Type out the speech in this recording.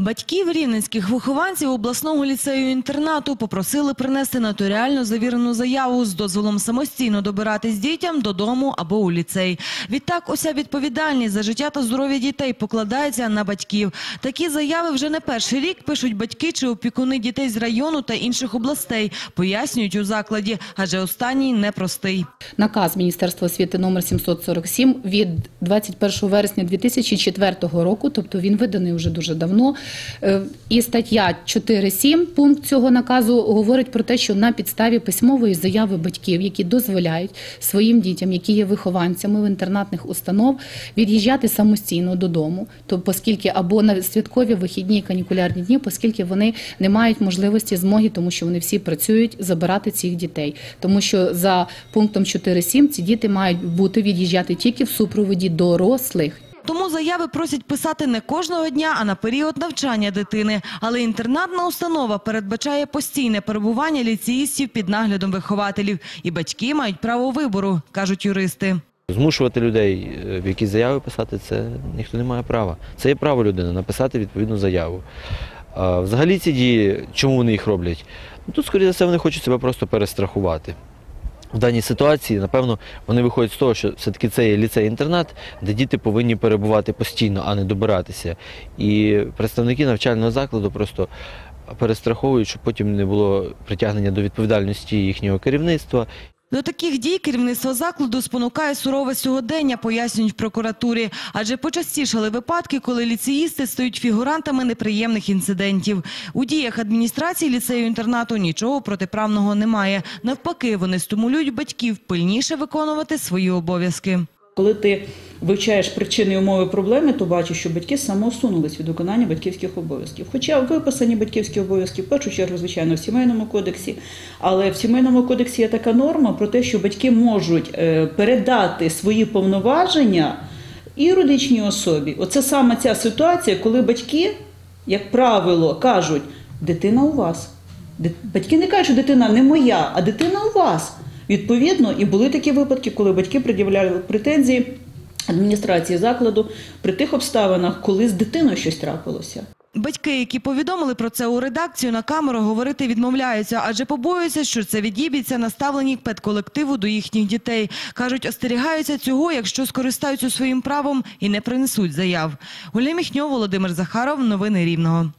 Батьків рівненських вихованців обласного ліцею-інтернату попросили принести нотаріально завірену заяву з дозволом самостійно добиратись дітям додому або у ліцей. Відтак уся відповідальність за життя та здоров'я дітей покладається на батьків. Такі заяви вже не перший рік пишуть батьки чи опікуни дітей з району та інших областей, пояснюють у закладі, адже останній непростий. Наказ Міністерства освіти номер 747 від 21 вересня 2004 року, тобто він виданий вже дуже давно. Е, І стаття 4.7 пункт цього наказу говорить про те, що на підставі письмової заяви батьків, які дозволяють своїм дітям, які є вихованцями в інтернатних установ, від'їжджати самостійно додому, то оскільки або на святкові вихідні канікулярні дні, оскільки вони не мають можливості змоги, тому що вони всі працюють, забирати цих дітей. Тому що за пунктом 4.7 ці діти мають бути від'їжджати тільки в супроводі дорослих. Тому заяви просять писати не кожного дня, а на період навчання дитини. Але інтернатна установа передбачає постійне перебування ліцеїстів під наглядом вихователів. І батьки мають право вибору, кажуть юристи. Змушувати людей е, в якісь заяви писати, це ніхто не має права. Це є право людини написати відповідну заяву. Взагалі ці дії, чому вони їх роблять? Ну, тут, скоріше за все, вони хочуть себе просто перестрахувати. В даній ситуації, напевно, вони виходять з того, що все-таки це є ліцей-інтернат, де діти повинні перебувати постійно, а не добиратися. І представники навчального закладу просто перестраховують, щоб потім не було притягнення до відповідальності їхнього керівництва. До таких дій керівництво закладу спонукає сурове сьогодення, пояснюють в прокуратурі. Адже почастішали випадки, коли ліцеїсти стають фігурантами неприємних інцидентів. У діях адміністрації ліцею-інтернату нічого протиправного немає. Навпаки, вони стимулюють батьків пильніше виконувати свої обов'язки. Коли ти вивчаєш причини і умови проблеми, то бачиш, що батьки самоусунулись від виконання батьківських обов'язків. Хоча виписані батьківські обов'язки, в першу чергу, звичайно, в сімейному кодексі, але в сімейному кодексі є така норма про те, що батьки можуть е, передати свої повноваження і юридичній особі. Оце саме ця ситуація, коли батьки, як правило, кажуть, дитина у вас. Батьки не кажуть, що дитина не моя, а дитина у вас. Відповідно, і були такі випадки, коли батьки пред'являли претензії адміністрації закладу при тих обставинах, коли з дитиною щось трапилося. Батьки, які повідомили про це у редакцію, на камеру говорити відмовляються, адже побоюються, що це відіб'ється на ставленні педколективу до їхніх дітей. Кажуть, остерігаються цього, якщо скористаються своїм правом і не принесуть заяв. Оля Міхньо, Володимир Захаров. Новини Рівного.